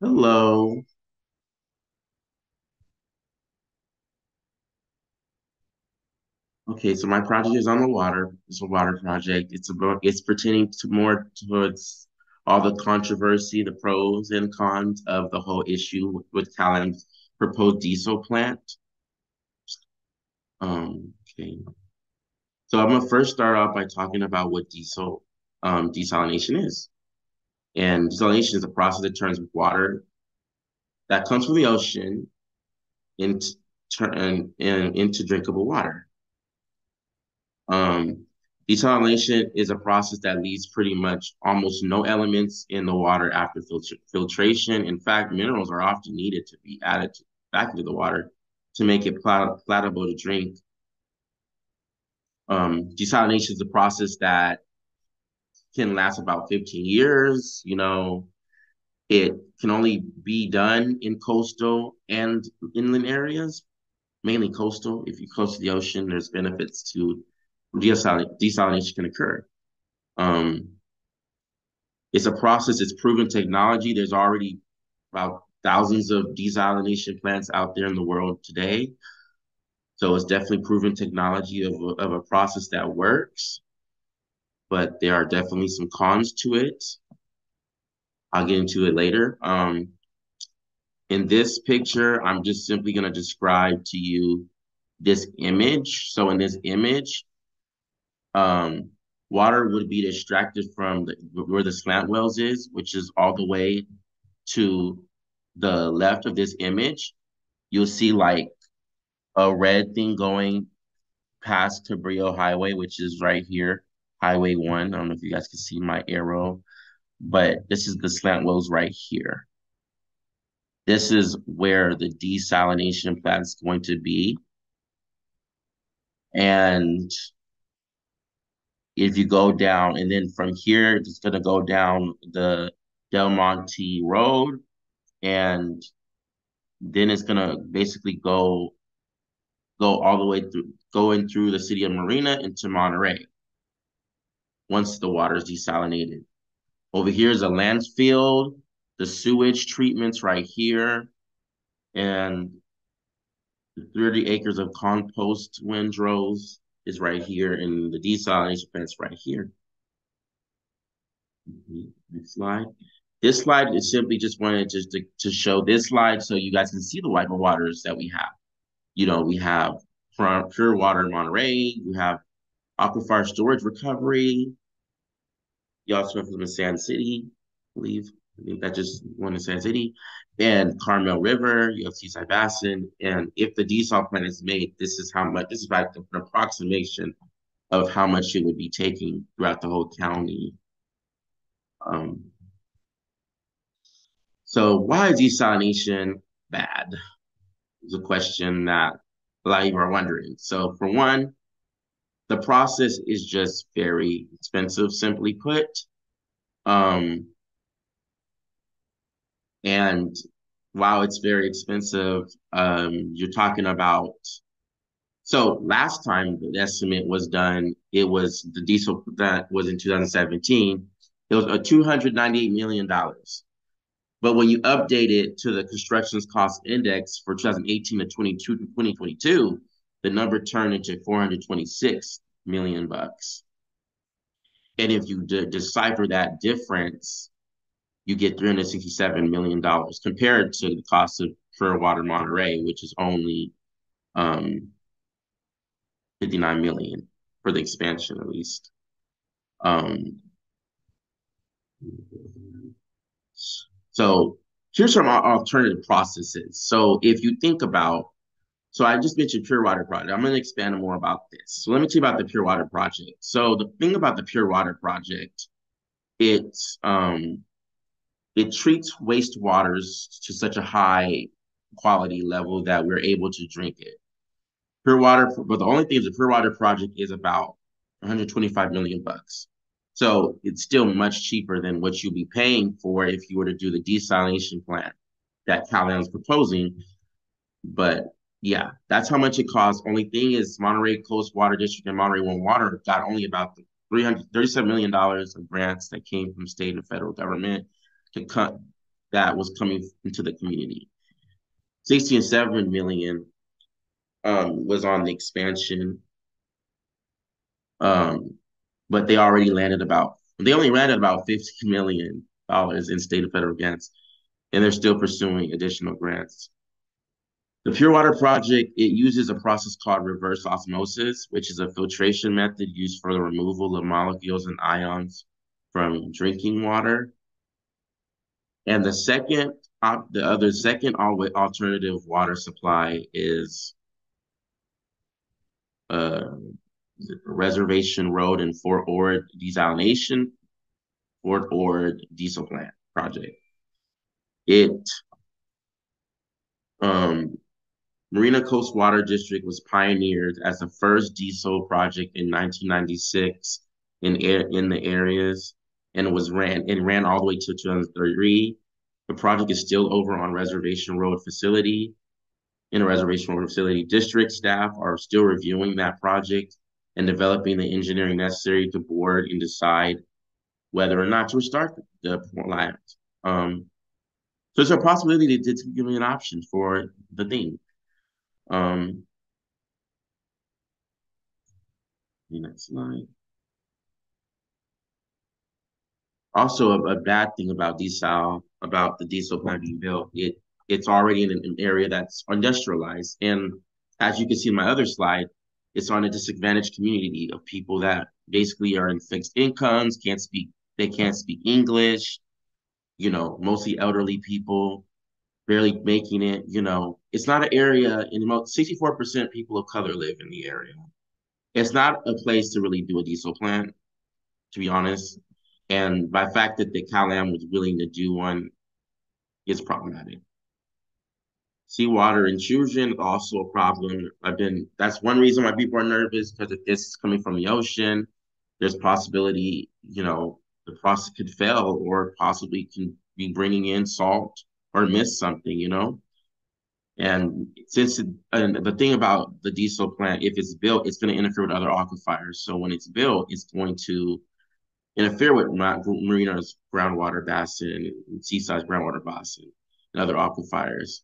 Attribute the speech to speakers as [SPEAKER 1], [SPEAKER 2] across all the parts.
[SPEAKER 1] Hello. Okay, so my project is on the water. It's a water project. It's about it's pertaining to more towards all the controversy, the pros and cons of the whole issue with CalAm's proposed desal plant. Um, okay. So I'm gonna first start off by talking about what desal um, desalination is. And desalination is a process that turns water that comes from the ocean into turn in, into drinkable water. Um, desalination is a process that leaves pretty much almost no elements in the water after filtra- filtration. In fact, minerals are often needed to be added to, back into the water to make it plat- palatable to drink. Um, desalination is a process that can last about 15 years. You know, it can only be done in coastal and inland areas, mainly coastal. If you're close to the ocean, there's benefits to desalination can occur. Um, it's a process, it's proven technology. There's already about thousands of desalination plants out there in the world today. So it's definitely proven technology of, of a process that works, but there are definitely some cons to it. I'll get into it later. Um, in this picture, I'm just simply going to describe to you this image. So in this image, um, water would be extracted from the, where the slant wells is, which is all the way to the left of this image. You'll see like a red thing going past Cabrillo Highway, which is right here, Highway 1. I don't know if you guys can see my arrow, but this is the slant wells right here. This is where the desalination plant is going to be. And if you go down, and then from here, it's going to go down the Del Monte Road, and then it's going to basically go go all the way through, going through the city of Marina into Monterey once the water is desalinated. Over here is a landfill, the sewage treatments right here, and 30 acres of compost windrows is right here, and the desalination plant's right here. Mm-hmm. Next slide. This slide is simply just wanted just to, to show this slide so you guys can see the of waters that we have. You know, we have pure water in Monterey, you have aquifer storage recovery. Also have from Sand City, I believe. I think that just one in Sand City. And Carmel River, you have Seaside Basin. And if the desal plant is made, this is how much, this is like an approximation of how much it would be taking throughout the whole county. Um, so why is desalination bad? Is a question that a lot of you are wondering. So for one, the process is just very expensive, simply put. Um, and while it's very expensive, um, you're talking about. So last time the estimate was done, it was the desal that was in 2017. It was a 298 million dollars. But when you update it to the construction's cost index for 2018 to 22 to 2022, the number turned into 426 million bucks. And if you de- decipher that difference, you get $367 million compared to the cost of Pure Water Monterey, which is only um, 59 million for the expansion, at least. Um, so here's some alternative processes. So if you think about so I just mentioned Pure Water Project. I'm going to expand more about this. So let me tell you about the Pure Water Project. So the thing about the Pure Water Project, it's um, it treats wastewaters to such a high quality level that we're able to drink it. Pure water, but the only thing is the Pure Water Project is about 125 million bucks. So it's still much cheaper than what you'd be paying for if you were to do the desalination plant that CalAm's proposing. But yeah, that's how much it costs. Only thing is Monterey Coast Water District and Monterey One Water got only about $337 million of grants that came from state and federal government to cut that was coming into the community. 60 and 7 million um, was on the expansion. Um, but they already landed about, they only landed about 15 million dollars in state and federal grants, and they're still pursuing additional grants. The Pure Water Project, it uses a process called reverse osmosis, which is a filtration method used for the removal of molecules and ions from drinking water. And the second, the other second alternative water supply is uh, Reservation Road and Fort Ord desalination, Fort Ord desal plant project. It um, Marina Coast Water District was pioneered as the first desal project in 1996 in in the areas, and was ran and ran all the way to 2033. The project is still over on Reservation Road facility. In a Reservation Road facility, district staff are still reviewing that project and developing the engineering necessary to board and decide whether or not to restart the plant. Um, so there's a possibility that it's giving an option for the thing. Um, next slide. Also, a, a, bad thing about desal about the desal plant being built, it it's already in an, an area that's industrialized, and as you can see in my other slide, it's on a disadvantaged community of people that basically are in fixed incomes, can't speak, they can't speak English, you know, mostly elderly people barely making it. You know, it's not an area in most 64% people of color live in the area. It's not a place to really do a desal plant, to be honest. And by fact that the CalAm was willing to do one, it's problematic. Seawater intrusion is also a problem. I've been that's one reason why people are nervous because if this is coming from the ocean, there's possibility, you know, the process could fail or possibly can be bringing in salt or miss something, you know? And since it, and the thing about the desal plant, if it's built, it's going to interfere with other aquifers. So when it's built, it's going to interfere with Marina's groundwater basin and Seaside's groundwater basin and other aquifers.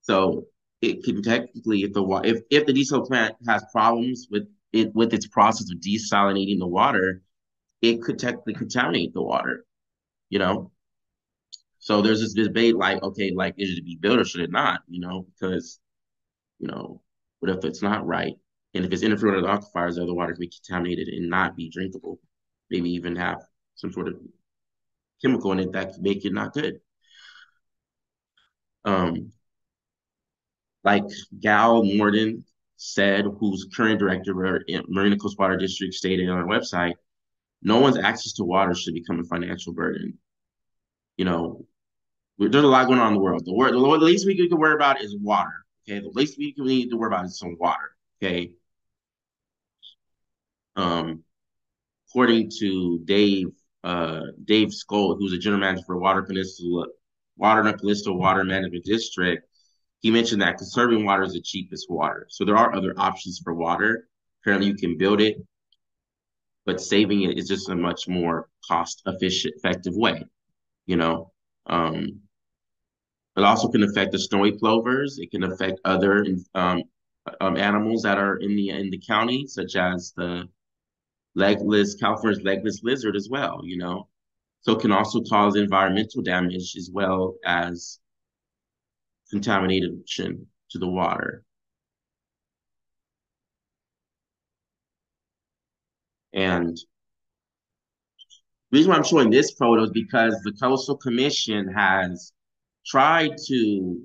[SPEAKER 1] So it can technically, if the if if the desal plant has problems with it with its process of desalinating the water, it could technically contaminate the water. You know, so there's this debate like, okay, like, is it to be built or should it not? You know, because, you know, what if it's not right? And if it's interfering with aquifers, the other water can be contaminated and not be drinkable. Maybe even have some sort of chemical in it that could make it not good. Um, like Gail Morton said, who's current director of Marina Coast Water District, stated on our website, no one's access to water should become a financial burden. You know, there's a lot going on in the world. The, the least we can worry about is water. Okay, the least we need to worry about is some water. Okay. Um, according to Dave uh, Dave Stoldt, who's a general manager for Water Peninsula Water Peninsula Water Management District, he mentioned that conserving water is the cheapest water. So there are other options for water. Apparently, you can build it, but saving it is just a much more cost efficient, effective way. You know, um, it also can affect the snowy plovers. It can affect other um, um, animals that are in the in the county, such as the legless California's legless lizard as well. You know, so it can also cause environmental damage as well as contamination to the water. And the reason why I'm showing this photo is because the Coastal Commission has tried to.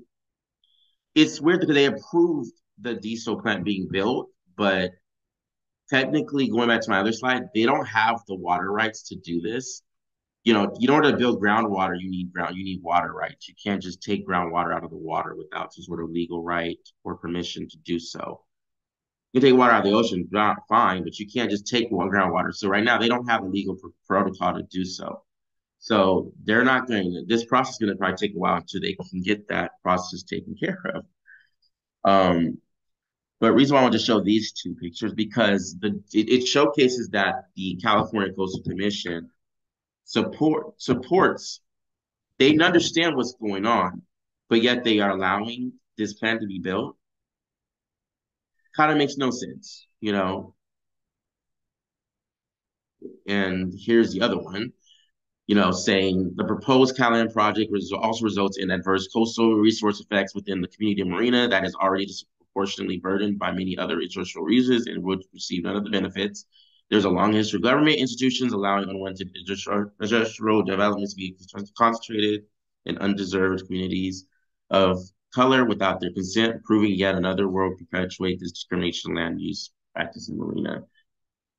[SPEAKER 1] It's weird because they approved the desal plant being built, but technically, going back to my other slide, they don't have the water rights to do this. You know, in order to build groundwater, you need ground, you need water rights. You can't just take groundwater out of the water without some sort of legal right or permission to do so. You can take water out of the ocean, fine, but you can't just take groundwater. So right now, they don't have a legal pr- protocol to do so. So they're not going to, this process is going to probably take a while until they can get that process taken care of. Um, but reason why I want to show these two pictures because the it, it showcases that the California Coastal Commission support supports they understand what's going on, but yet they are allowing this plan to be built. Kind of makes no sense, you know. And here's the other one, you know, saying the proposed CalAm project also results in adverse coastal resource effects within the community of marina that is already disproportionately burdened by many other industrial users and would receive none of the benefits. There's a long history of government institutions allowing unwanted industrial developments to be concentrated in undeserved communities of color without their consent, proving yet another world perpetuate this discrimination land use practice in marina.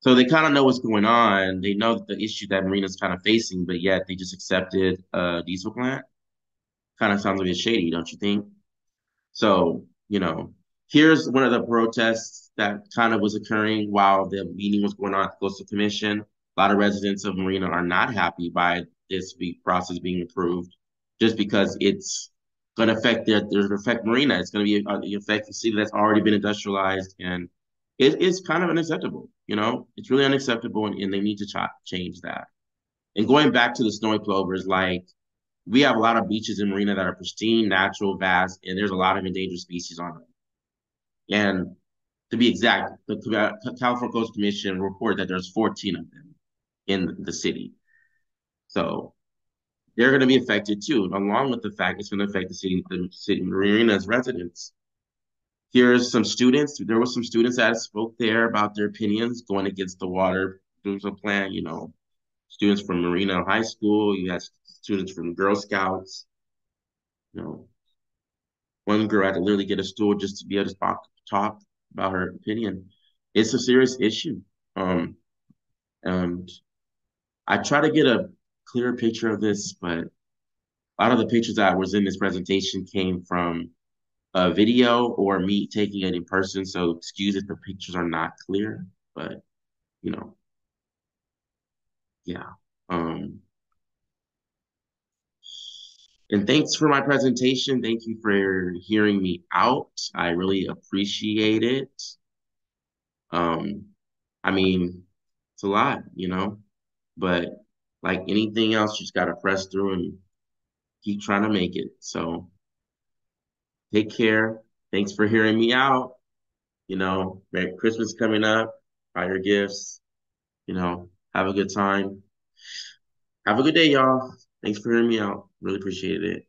[SPEAKER 1] So they kind of know what's going on. They know the issue that marina's kind of facing, but yet they just accepted a desal plant. Kind of sounds a bit shady, don't you think? So, you know, here's one of the protests that kind of was occurring while the meeting was going on at the Coastal Commission. A lot of residents of Marina are not happy by this process being approved, just because it's going to affect their, their affect Marina. It's going to be uh, affect the city that's already been industrialized, and it, it's kind of unacceptable. You know, it's really unacceptable, and, and they need to ch- change that. And going back to the snowy plovers, like we have a lot of beaches in Marina that are pristine, natural, vast, and there's a lot of endangered species on them. And to be exact, the California Coast Commission report that there's 14 of them in the city. So they're going to be affected too, along with the fact it's going to affect the city, the city marina's residents. Here's some students. There were some students that spoke there about their opinions going against the water a plan. You know, students from Marina High School. You had students from Girl Scouts. You know, one girl had to literally get a stool just to be able to talk, talk about her opinion. It's a serious issue. Um, and I try to get a clearer picture of this, but a lot of the pictures that was in this presentation came from a video or me taking it in person. So excuse if the pictures are not clear, but you know, yeah. Um, and thanks for my presentation. Thank you for hearing me out. I really appreciate it. Um, I mean, it's a lot, you know, but like anything else, you just got to press through and keep trying to make it. So take care. Thanks for hearing me out. You know, Merry Christmas coming up. Buy your gifts. You know, have a good time. Have a good day, y'all. Thanks for hearing me out. Really appreciate it.